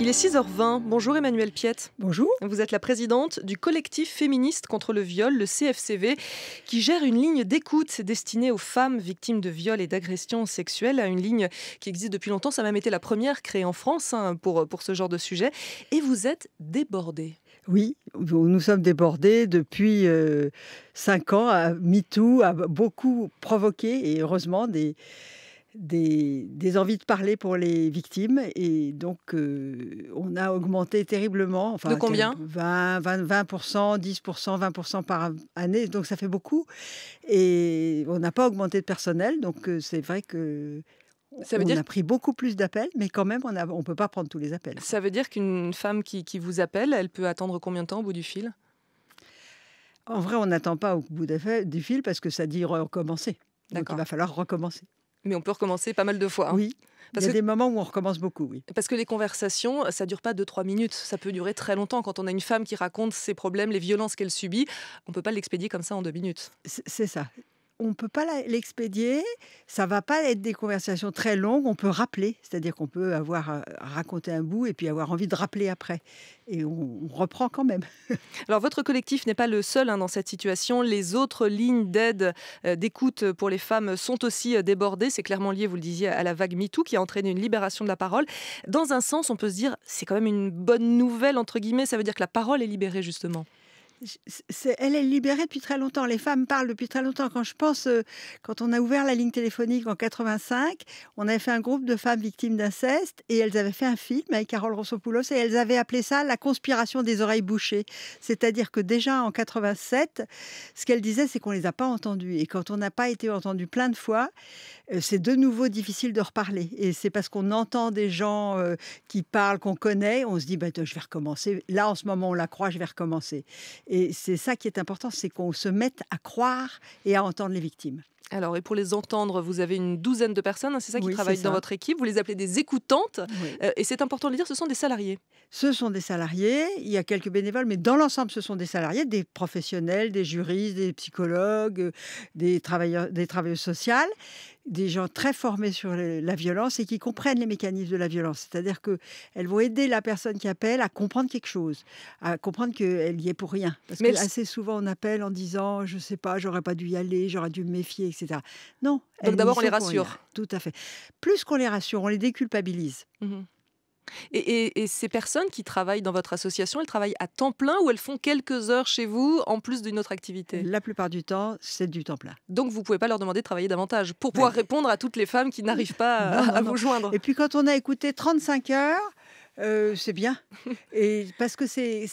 Il est 6h20. Bonjour Emmanuel Piette. Bonjour. Vous êtes la présidente du collectif féministe contre le viol, le CFCV, qui gère une ligne d'écoute destinée aux femmes victimes de viols et d'agressions sexuelles, une ligne qui existe depuis longtemps. Ça a même été la première créée en France hein, pour, pour ce genre de sujet. Et vous êtes débordée. Oui, nous sommes débordés depuis euh, cinq ans. MeToo a beaucoup provoqué, et heureusement, des, des, envies de parler pour les victimes. Et donc, euh, on a augmenté terriblement. de combien? 20, 20, 20%, 10%, 20% par année. Donc, ça fait beaucoup. Et on n'a pas augmenté de personnel. Donc, c'est vrai que ça veut on dire... a pris beaucoup plus d'appels, mais quand même, on ne on peut pas prendre tous les appels. Ça veut dire qu'une femme qui, qui, vous appelle, elle peut attendre combien de temps au bout du fil? En vrai, on n'attend pas au bout du fil parce que ça dit recommencer. Donc, il va falloir recommencer. Mais on peut recommencer pas mal de fois. Hein. Oui. Parce il y a des moments où on recommence beaucoup, oui. Parce que les conversations, ça dure pas 2-3 minutes, ça peut durer très longtemps. Quand on a une femme qui raconte ses problèmes, les violences qu'elle subit, on peut pas l'expédier comme ça en deux minutes. C'est ça on ne peut pas l'expédier, ça va pas être des conversations très longues, on peut rappeler, c'est-à-dire qu'on peut avoir euh, raconté un bout et puis avoir envie de rappeler après. Et on, reprend quand même. Alors votre collectif n'est pas le seul hein, dans cette situation, les autres lignes d'aide, euh, d'écoute pour les femmes sont aussi euh, débordées, c'est clairement lié, vous le disiez, à la vague MeToo qui a entraîné une libération de la parole. Dans un sens, on peut se dire, c'est quand même une bonne nouvelle, entre guillemets, ça veut dire que la parole est libérée justement elle est libérée depuis très longtemps. Les femmes parlent depuis très longtemps. Quand je pense, euh, quand on a ouvert la ligne téléphonique en 85, on avait fait un groupe de femmes victimes d'inceste et elles avaient fait un film avec Carole Rossopoulos et elles avaient appelé ça la conspiration des oreilles bouchées. C'est-à-dire que déjà en 87, ce qu'elles disaient, c'est qu'on les a pas entendues. Et quand on n'a pas été entendu plein de fois, euh, c'est de nouveau difficile de reparler. Et c'est parce qu'on entend des gens euh, qui parlent, qu'on connaît, on se dit, bah, je vais recommencer. Là, en ce moment, on la croit, je vais recommencer. Et c'est ça qui est important, c'est qu'on se mette à croire et à entendre les victimes. Alors, et pour les entendre, vous avez une douzaine de personnes, hein, c'est ça qui travaillent dans votre équipe. Vous les appelez des écoutantes. Euh, et c'est important de le dire, ce sont des salariés. Ce sont des salariés. Il y a quelques bénévoles, mais dans l'ensemble, ce sont des salariés, des professionnels, des juristes, des psychologues, des travailleurs, des travailleuses sociales des gens très formés sur la violence et qui comprennent les mécanismes de la violence. C'est-à-dire qu'elles vont aider la personne qui appelle à comprendre quelque chose, à comprendre qu'elle y est pour rien. Parce que assez souvent, on appelle en disant, je ne sais pas, j'aurais pas dû y aller, j'aurais dû me méfier, etc. Non. Donc d'abord, on les rassure. Tout à fait. Plus qu'on les rassure, on les déculpabilise. Mmh et, ces personnes qui travaillent dans votre association, elles travaillent à temps plein ou elles font quelques heures chez vous en plus d'une autre activité? La plupart du temps, c'est du temps plein. Donc vous ne pouvez pas leur demander de travailler davantage pour pouvoir répondre à toutes les femmes qui n'arrivent pas à, vous joindre. Et puis quand on a écouté 35 heures, euh, c'est bien. Et parce que c'est,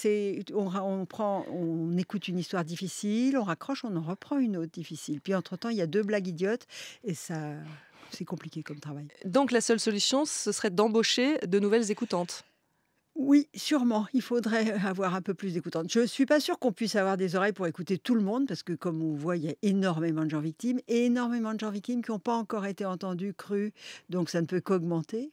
on, on, prend, on écoute une histoire difficile, on raccroche, on en reprend une autre difficile. Puis entre-temps, il y a deux blagues idiotes et ça, c'est compliqué comme travail. Donc la seule solution, ce serait d'embaucher de nouvelles écoutantes oui, sûrement. Il faudrait avoir un peu plus d'écoutantes. Je ne suis pas sûre qu'on puisse avoir des oreilles pour écouter tout le monde, parce que comme on voit, il y a énormément de gens victimes, et énormément de gens victimes qui n'ont pas encore été entendus, crus, donc ça ne peut qu'augmenter.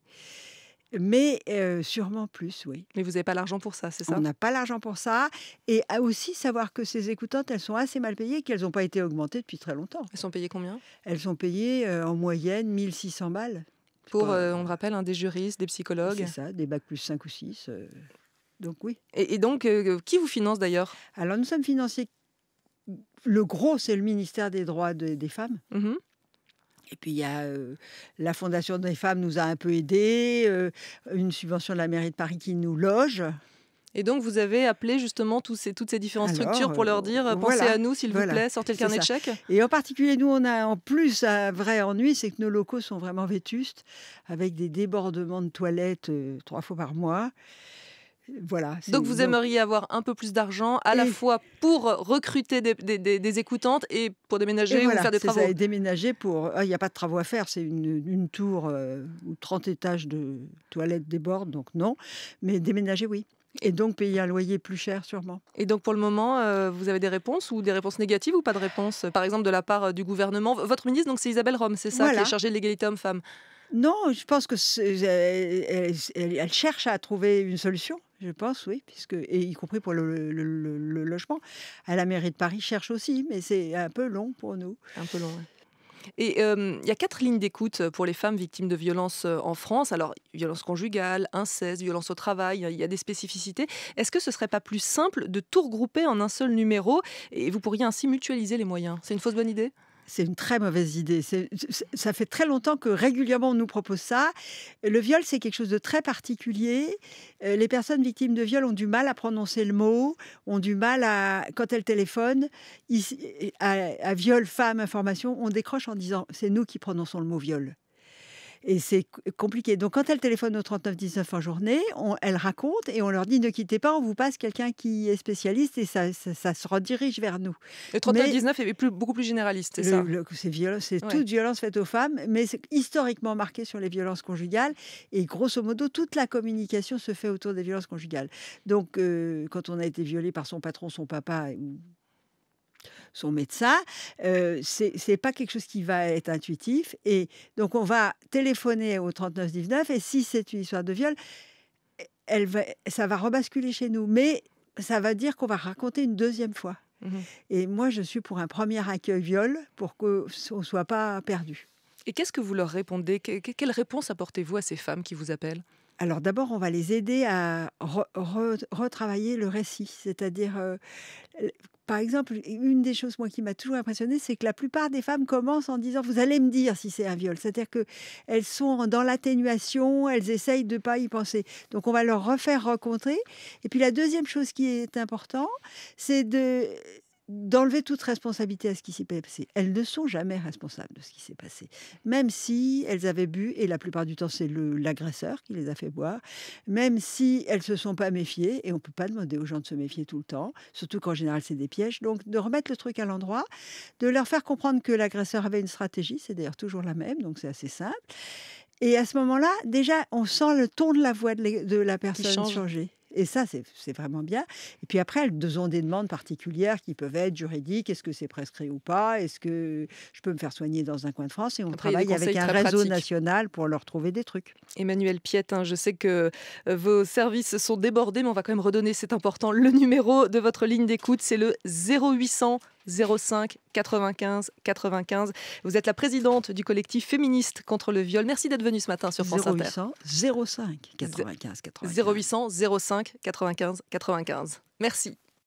Mais sûrement plus, oui. Mais vous n'avez pas l'argent pour ça, c'est ça? On n'a pas l'argent pour ça. Et à aussi savoir que ces écoutantes, elles sont assez mal payées, qu'elles n'ont pas été augmentées depuis très longtemps. Elles sont payées combien? Elles sont payées en moyenne 1600 balles. Pour, on le rappelle, hein, des juristes, des psychologues C'est ça, des bacs plus 5 ou 6. donc oui. Et, donc, qui vous finance d'ailleurs? Alors nous sommes financés. Le gros, c'est le ministère des droits des femmes. Mmh et puis il y a la Fondation des femmes nous a un peu aidés, une subvention de la mairie de Paris qui nous loge. Et donc, vous avez appelé justement tous ces, toutes ces différentes structures pour leur dire pensez à nous, s'il vous plaît, sortez le carnet de chèques. Et en particulier, nous, on a en plus un vrai ennui c'est que nos locaux sont vraiment vétustes, avec des débordements de toilettes trois fois par mois. Voilà. Donc vous aimeriez avoir un peu plus d'argent à la fois pour recruter des, écoutantes et pour déménager ou faire des travaux. Ça, et déménager pour. Ah, il n'y a pas de travaux à faire, c'est une, tour euh, où 30 étages de toilettes débordent, donc non. Mais déménager, oui. Et donc payer un loyer plus cher, sûrement. Et donc pour le moment, euh, vous avez des réponses ou des réponses négatives ou pas de réponses? Par exemple, de la part euh, du gouvernement. Votre ministre, donc c'est Isabelle Rome, c'est ça, qui est chargée de l'égalité homme-femme. Non, je pense que elle, elle, cherche à trouver une solution. Je pense, oui, puisque, et y compris pour le, logement. La mairie de Paris cherche aussi, mais c'est un peu long pour nous. Un peu long. Et il y a quatre lignes d'écoute pour les femmes victimes de violences en France. Alors, violence conjugale, inceste, violence au travail, il y a des spécificités. Est-ce que ce serait pas plus simple de tout regrouper en un seul numéro? Et vous pourriez ainsi mutualiser les moyens C'est une fausse bonne idée? C'est une très mauvaise idée. ça fait très longtemps que régulièrement on nous propose ça. Le viol, c'est quelque chose de très particulier. Euh, les personnes victimes de viol ont du mal à prononcer le mot, ont du mal à, quand elles téléphonent, à, à viol, femme, information, on décroche en disant c'est nous qui prononçons le mot viol. Et c'est compliqué. Donc, quand elle téléphone au 3919 en journée, on, elle raconte et on leur dit ne quittez pas, on vous passe quelqu'un qui est spécialiste et ça, ça, se redirige vers nous. Le 3919 est plus, beaucoup plus généraliste, c'est ça? C'est c'est toute violence faite aux femmes, mais c'est historiquement marqué sur les violences conjugales. Et grosso modo, toute la communication se fait autour des violences conjugales. Donc, euh, quand on a été violé par son patron, son papa, son médecin. Euh, c'est c'est pas quelque chose qui va être intuitif. Et donc, on va téléphoner au 3919 et si c'est une histoire de viol, elle va, ça va rebasculer chez nous. Mais ça va dire qu'on va raconter une deuxième fois. Mmh et moi, je suis pour un premier accueil viol pour qu'on ne soit pas perdu. Et qu'est-ce que vous leur répondez? Quelle réponse apportez-vous à ces femmes qui vous appellent? Alors d'abord, on va les aider à retravailler le récit, c'est-à-dire euh, par exemple, une des choses moi qui m'a toujours impressionnée, c'est que la plupart des femmes commencent en disant vous allez me dire si c'est un viol. C'est-à-dire que elles sont dans l'atténuation, elles essayent de pas y penser. Donc on va leur refaire rencontrer. Et puis la deuxième chose qui est importante, c'est de d'enlever toute responsabilité à ce qui s'est passé. Elles ne sont jamais responsables de ce qui s'est passé. Même si elles avaient bu, et la plupart du temps c'est l'agresseur qui les a fait boire, même si elles ne se sont pas méfiées, et on ne peut pas demander aux gens de se méfier tout le temps, surtout qu'en général c'est des pièges, donc de remettre le truc à l'endroit, de leur faire comprendre que l'agresseur avait une stratégie, c'est d'ailleurs toujours la même, donc c'est assez simple. Et à ce moment-là, déjà, on sent le ton de la voix de la personne changer. Et ça, c'est vraiment bien. Et puis après, elles ont des demandes particulières qui peuvent être juridiques. Est-ce que c'est prescrit ou pas? Est-ce que je peux me faire soigner dans un coin de France? Et on travaille avec un réseau national pour leur trouver des trucs. Emmanuel Piette, hein, je sais que euh, vos services sont débordés, mais on va quand même redonner, c'est important, le numéro de votre ligne d'écoute. C'est le 0800 05 95 95. Vous êtes la présidente du collectif féministe contre le viol. Merci d'être venue ce matin sur France 0800 05 95 95. 0800 05 95 95. Merci.